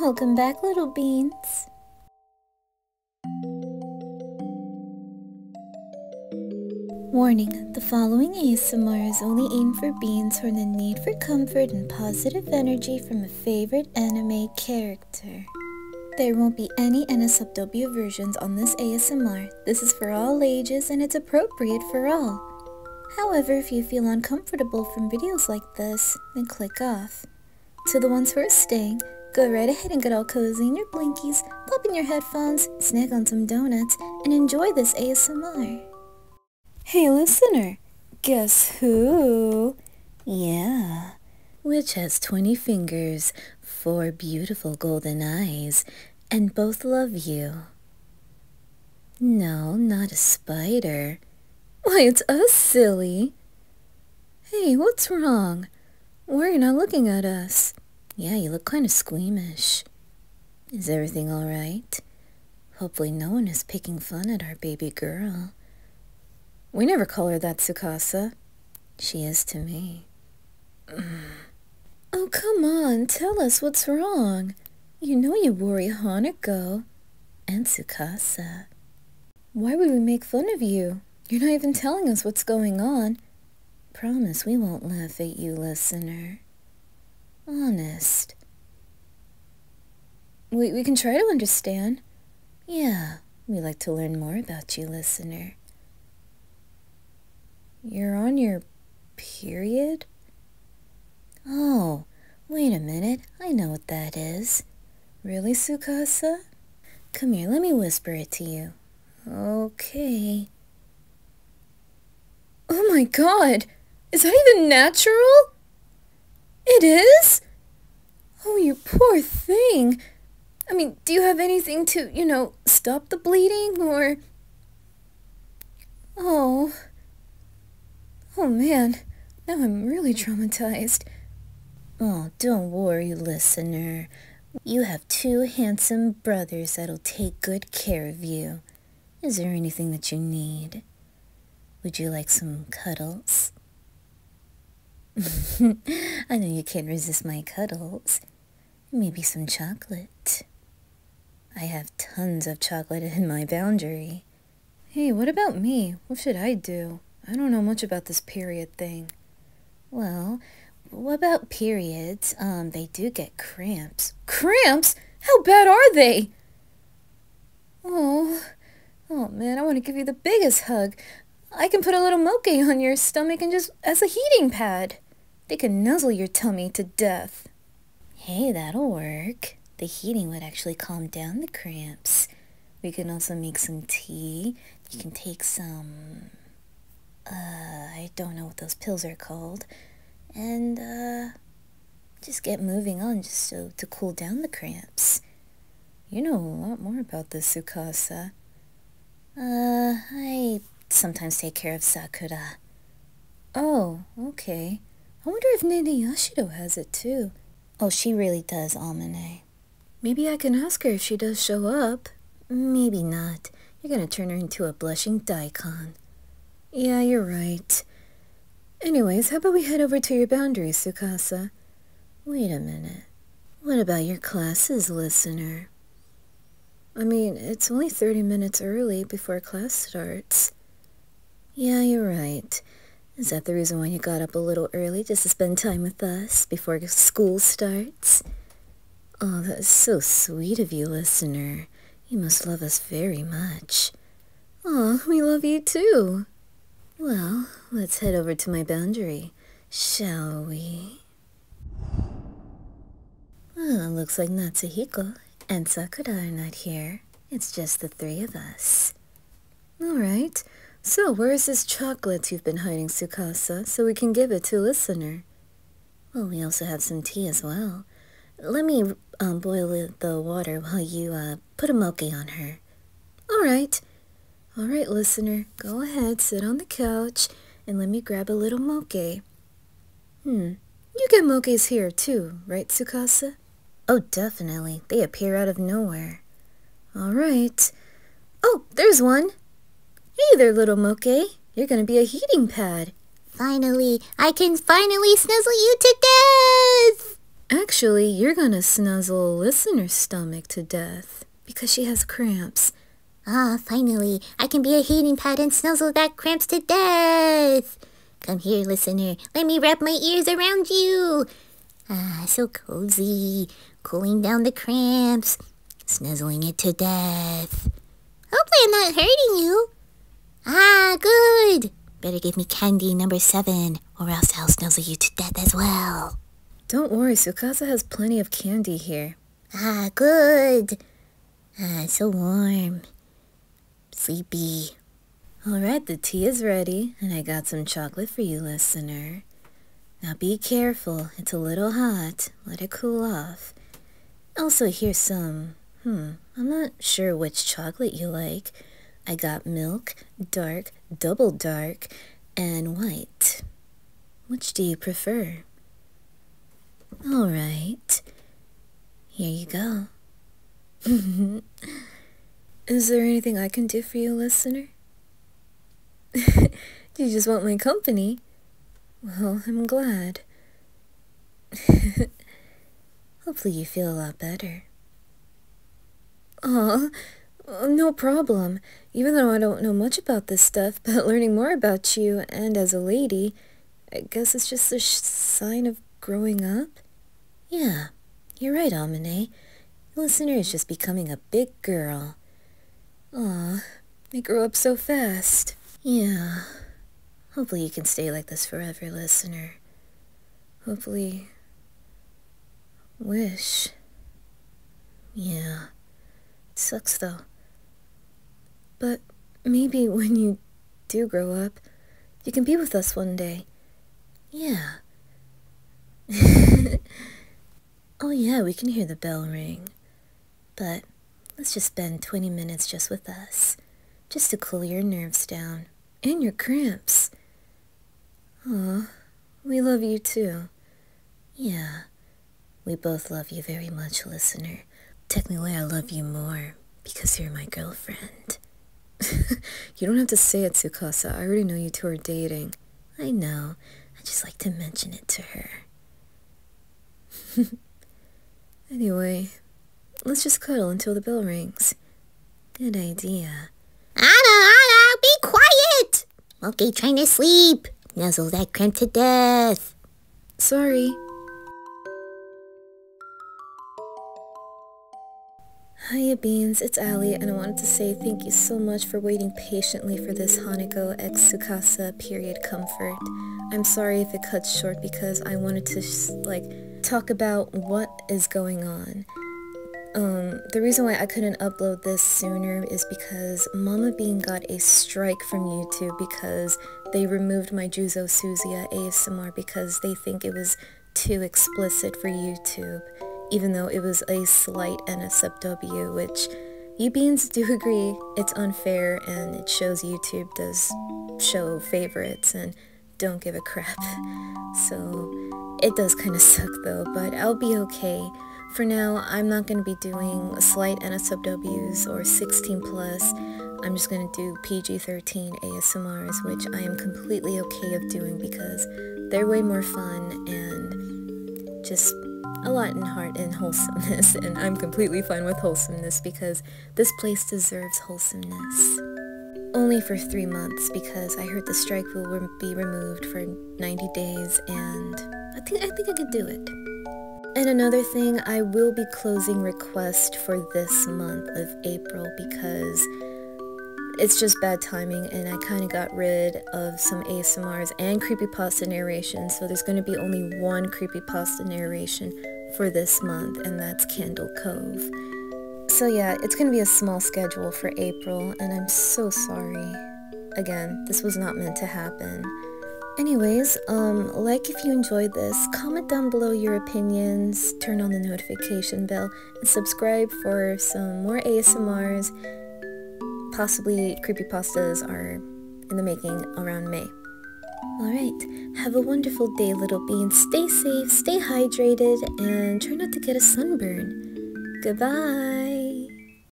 Welcome back, little beans. Warning, the following ASMR is only aimed for beans who are in the need for comfort and positive energy from a favorite anime character. There won't be any NSFW versions on this ASMR. This is for all ages and it's appropriate for all. However, if you feel uncomfortable from videos like this, then click off. To the ones who are staying, go right ahead and get all cozy in your blinkies, pop in your headphones, snack on some donuts, and enjoy this ASMR. Hey listener, guess who? Yeah, which has 20 fingers, four beautiful golden eyes, and both love you. No, not a spider. Why, it's us, silly. Hey, what's wrong? Why are you not looking at us? Yeah, you look kind of squeamish. Is everything all right? Hopefully no one is picking fun at our baby girl. We never call her that, Tsukasa. She is to me. oh, come on, tell us what's wrong. You know you worry Hanako and Tsukasa. Why would we make fun of you? You're not even telling us what's going on. Promise we won't laugh at you, listener. Honest. We, we can try to understand. Yeah, we like to learn more about you, listener. You're on your period? Oh, wait a minute. I know what that is. Really, Tsukasa? Come here, let me whisper it to you. Okay. Oh my god! Is that even natural? It is? Oh, you poor thing. I mean, do you have anything to, you know, stop the bleeding or... Oh... Oh man, now I'm really traumatized. Oh, don't worry, listener. You have two handsome brothers that'll take good care of you. Is there anything that you need? Would you like some cuddles? I know you can't resist my cuddles. Maybe some chocolate. I have tons of chocolate in my boundary. Hey, what about me? What should I do? I don't know much about this period thing. Well, what about periods? Um, they do get cramps. Cramps? How bad are they? Oh, oh man, I want to give you the biggest hug. I can put a little mokke on your stomach and just as a heating pad. They can nuzzle your tummy to death. Hey, that'll work. The heating would actually calm down the cramps. We can also make some tea. You can take some uh, I don't know what those pills are called, and, uh, just get moving on just so to cool down the cramps. You know a lot more about this, Tsukasa. Uh, I sometimes take care of Sakura. Oh, okay. I wonder if Nene Yashiro has it too. Oh, she really does, Amane. Maybe I can ask her if she does show up. Maybe not. You're gonna turn her into a blushing daikon. Yeah, you're right. Anyways, how about we head over to your boundaries, Tsukasa? Wait a minute. What about your classes, listener? I mean, it's only 30 minutes early before class starts. Yeah, you're right. Is that the reason why you got up a little early just to spend time with us before school starts? Oh, that is so sweet of you, listener. You must love us very much. Oh, we love you too. Well, let's head over to my boundary, shall we? Well, looks like Natsuhiko and Sakura are not here. It's just the three of us. Alright, so where is this chocolate you've been hiding, Tsukasa, so we can give it to a listener? Well, we also have some tea as well. Let me um, boil the water while you uh, put a mokke on her. Alright. All right, listener, go ahead, sit on the couch, and let me grab a little mokke. Hmm, you get mokkes here too, right, Tsukasa? Oh, definitely. They appear out of nowhere. All right. Oh, there's one. Hey there, little mokke. You're gonna be a heating pad. Finally, I can finally snuzzle you to death! Actually, you're gonna snuzzle a listener's stomach to death because she has cramps. Ah, finally, I can be a heating pad and snuzzle that cramps to death. Come here, listener. Let me wrap my ears around you. Ah, so cozy. Cooling down the cramps. Snuzzling it to death. Hopefully I'm not hurting you. Ah, good. Better give me candy number seven, or else I'll snuzzle you to death as well. Don't worry, Tsukasa has plenty of candy here. Ah, good. Ah, so warm. Sleepy. Alright, the tea is ready, and I got some chocolate for you, listener. Now be careful, it's a little hot. Let it cool off. Also, here's some, hmm, I'm not sure which chocolate you like. I got milk, dark, double dark, and white. Which do you prefer? All right. Here you go. Is there anything I can do for you, listener? Do you just want my company? Well, I'm glad. Hopefully you feel a lot better. Aw, Uh, no problem. Even though I don't know much about this stuff, but learning more about you and as a lady, I guess it's just a sign of growing up? Yeah, you're right, Amane. listener is just becoming a big girl. Aw, they grow up so fast. Yeah. Hopefully you can stay like this forever, listener. Hopefully... Wish. Yeah. It sucks, though. But maybe when you do grow up, you can be with us one day. Yeah. oh yeah, we can hear the bell ring. But let's just spend 20 minutes just with us. Just to cool your nerves down. And your cramps. Aw, we love you too. Yeah, we both love you very much, listener. Technically, I love you more because you're my girlfriend. you don't have to say it, Tsukasa. I already know you two are dating. I know. I just like to mention it to her. anyway, let's just cuddle until the bell rings. Good idea. Anna, Anna, be quiet! Okay, trying to sleep. Nuzzle that cramp to death. Sorry. Hiya Beans, it's Ally, and I wanted to say thank you so much for waiting patiently for this Hanako x Tsukasa period comfort. I'm sorry if it cuts short because I wanted to, like, talk about what is going on. Um, the reason why I couldn't upload this sooner is because Mama Bean got a strike from YouTube because they removed my Juzo Suzuya ASMR because they think it was too explicit for YouTube even though it was a slight NSFW, which you beans do agree it's unfair and it shows YouTube does show favorites and don't give a crap. So it does kind of suck though, but I'll be okay. For now, I'm not going to be doing slight NSFWs or 16 plus. I'm just going to do PG-13 ASMRs, which I am completely okay of doing because they're way more fun and just a lot in heart and wholesomeness, and I'm completely fine with wholesomeness because this place deserves wholesomeness. Only for three months because I heard the strike will be removed for 90 days and I think I think I could do it. And another thing, I will be closing request for this month of April because it's just bad timing and I kind of got rid of some ASMRs and creepypasta narration so there's going to be only one creepypasta narration for this month and that's Candle Cove. So yeah, it's going to be a small schedule for April and I'm so sorry. Again, this was not meant to happen. Anyways, um, like if you enjoyed this, comment down below your opinions, turn on the notification bell, and subscribe for some more ASMRs Possibly creepypastas are in the making around May. Alright, have a wonderful day, little beans. Stay safe, stay hydrated, and try not to get a sunburn. Goodbye!